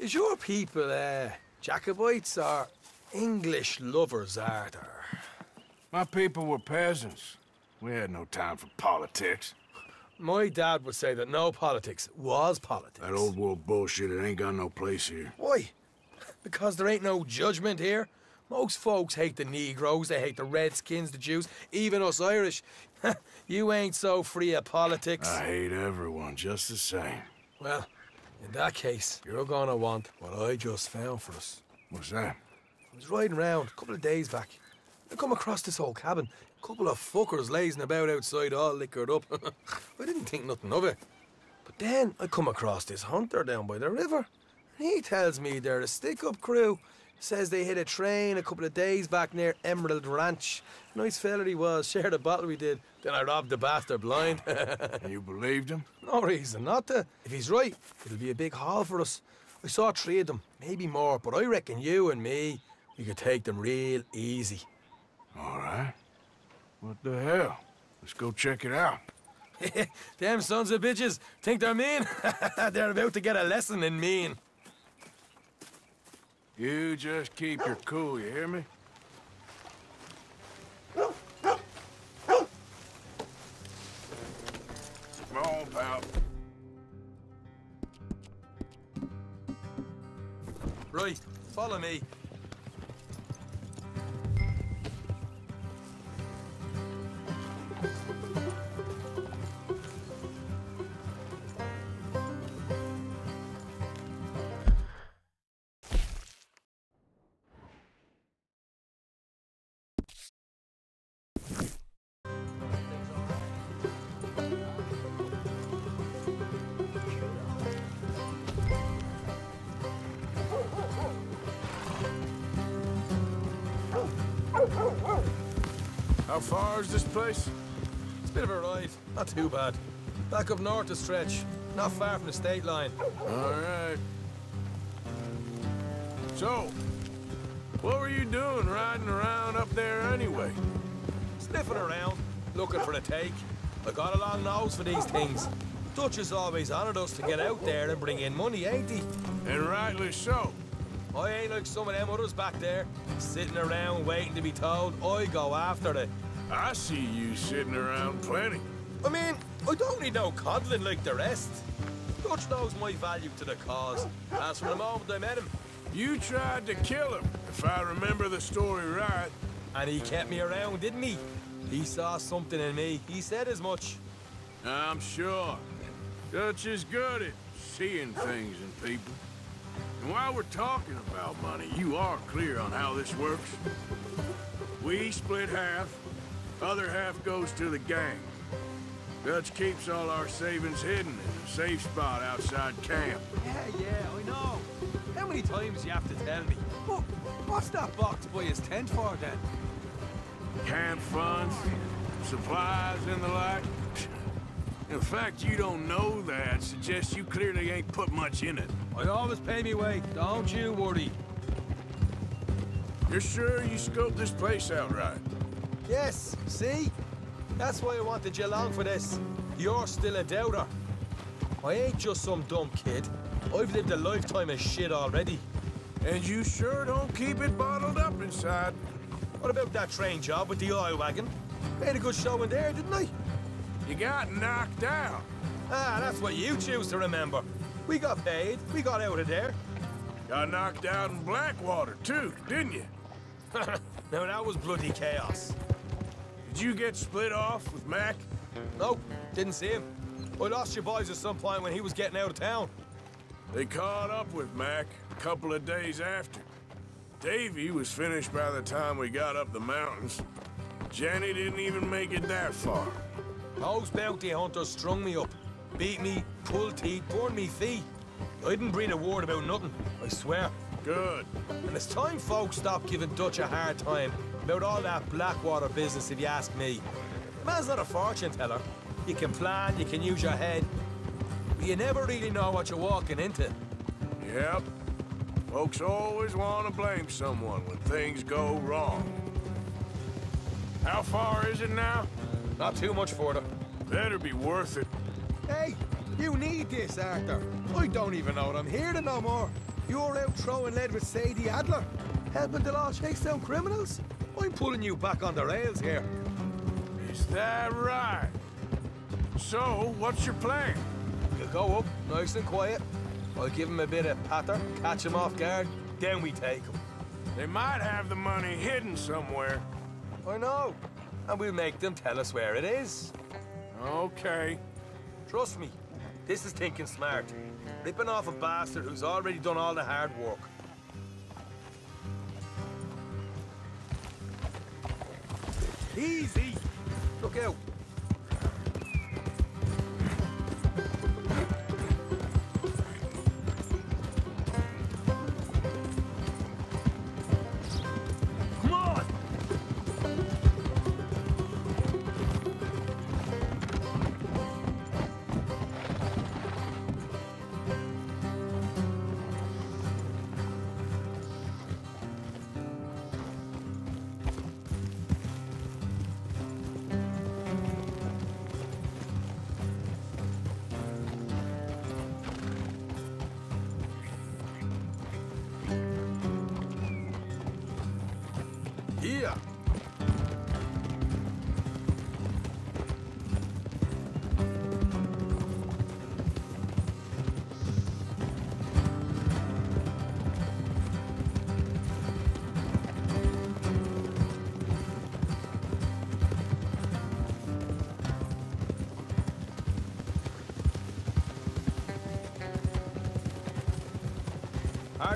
Is your people, uh, Jacobites or English lovers, Arthur? My people were peasants. We had no time for politics. My dad would say that no politics was politics. That old world bullshit, it ain't got no place here. Why? Because there ain't no judgment here. Most folks hate the Negroes, they hate the Redskins, the Jews, even us Irish. you ain't so free of politics. I hate everyone just the same. Well, in that case, you're gonna want what I just found for us. What's that? I was riding around a couple of days back. I come across this old cabin. A couple of fuckers lazing about outside all liquored up. I didn't think nothing of it. But then I come across this hunter down by the river. And He tells me they're a stick-up crew Says they hit a train a couple of days back near Emerald Ranch. Nice fella he was, shared a bottle we did. Then I robbed the bastard blind. you believed him? No reason not to. If he's right, it'll be a big haul for us. I saw three of them, maybe more, but I reckon you and me, we could take them real easy. All right. What the hell? Let's go check it out. Damn sons of bitches think they're mean. they're about to get a lesson in mean. You just keep your cool, you hear me? Come on, pal. Follow me. How far is this place? It's a bit of a ride. Not too bad. Back up north a stretch. Not far from the state line. All right. So, what were you doing riding around up there anyway? Sniffing around, looking for a take. I got a long nose for these things. Dutch has always honoured us to get out there and bring in money, ain't he? And rightly so. I ain't like some of them others back there, sitting around waiting to be told. I go after it. I see you sitting around plenty. I mean, I don't need no coddling like the rest. Dutch knows my value to the cause, That's from the moment I met him. You tried to kill him, if I remember the story right. And he kept me around, didn't he? He saw something in me. He said as much. I'm sure. Dutch is good at seeing things in people. And while we're talking about money, you are clear on how this works. We split half, other half goes to the gang. Dutch keeps all our savings hidden in a safe spot outside camp. Yeah, yeah, I know. How many times you have to tell me? What, what's that box by his tent for, then? Camp funds, supplies, and the like. In fact, you don't know that suggests you clearly ain't put much in it. I always pay me way, don't you worry. You're sure you scoped this place out right? Yes, see? That's why I wanted you along for this. You're still a doubter. I ain't just some dumb kid. I've lived a lifetime of shit already. And you sure don't keep it bottled up inside. What about that train job with the oil wagon? Made a good show in there, didn't I? You got knocked out. Ah, that's what you choose to remember. We got paid. We got out of there. Got knocked out in Blackwater, too, didn't you? now, that was bloody chaos. Did you get split off with Mac? Nope, didn't see him. I lost your boys at some point when he was getting out of town. They caught up with Mac a couple of days after. Davy was finished by the time we got up the mountains. Jenny didn't even make it that far. Those bounty hunters strung me up. Beat me, pulled teeth, burned me feet. I didn't breathe a word about nothing, I swear. Good. And it's time folks stop giving Dutch a hard time about all that Blackwater business, if you ask me. Man's not a fortune teller. You can plan, you can use your head, but you never really know what you're walking into. Yep. Folks always want to blame someone when things go wrong. How far is it now? Not too much further. Better be worth it. Hey, you need this, Arthur. I don't even know what I'm here to no more. You're out throwing lead with Sadie Adler, helping the law chase down criminals. I'm pulling you back on the rails here. Is that right? So, what's your plan? You go up, nice and quiet. I'll give him a bit of patter, catch him off guard, then we take him. They might have the money hidden somewhere. I know. And we'll make them tell us where it is. Okay. Trust me, this is thinking smart. Ripping off a bastard who's already done all the hard work. Easy! Look out.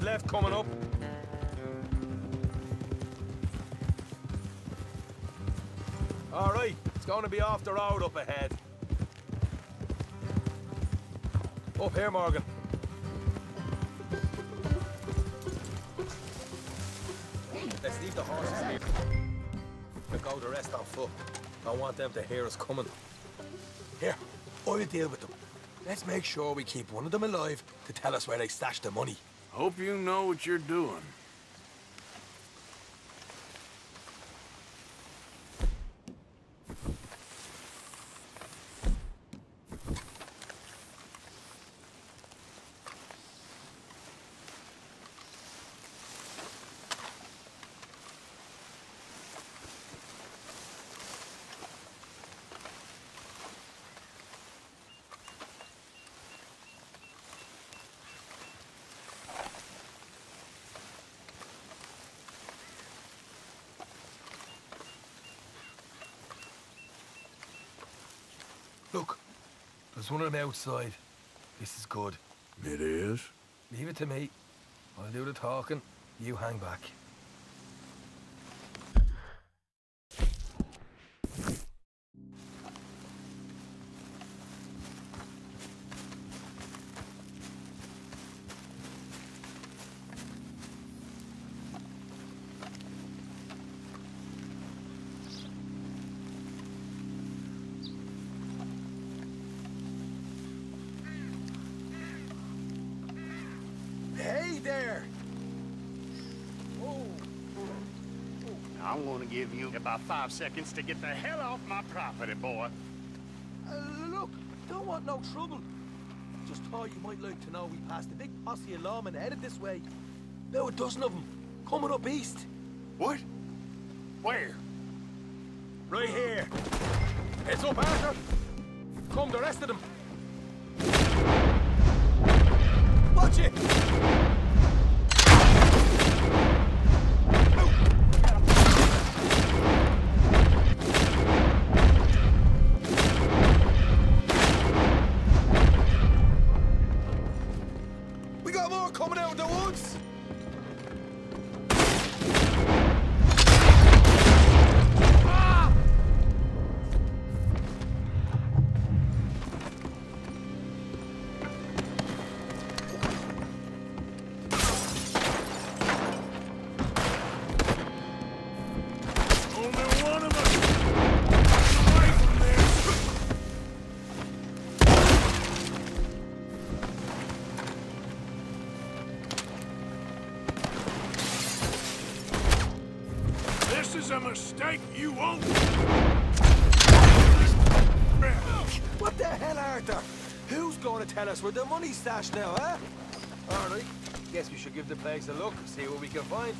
Hard left coming up. All right, it's going to be off the road up ahead. Up here, Morgan. Let's leave the horses here. We'll go the rest on foot. Don't want them to hear us coming. Here, I'll deal with them. Let's make sure we keep one of them alive to tell us where they stashed the money. Hope you know what you're doing. Look, there's one on the outside. This is good. It is? Leave it to me. I'll do the talking. You hang back. There! Oh, I'm gonna give you about five seconds to get the hell off my property, boy. uh, look, don't want no trouble. Just thought you might like to know we passed a big posse of lawmen headed this way. About a dozen of them, coming up east. What? Where? Right here. Heads up, Arthur. Come, the rest of them. Watch it! Mistake you won't... What the hell, Arthur? Who's going to tell us where the money's stashed now, huh? All right, Guess we should give the place a look, see what we can find.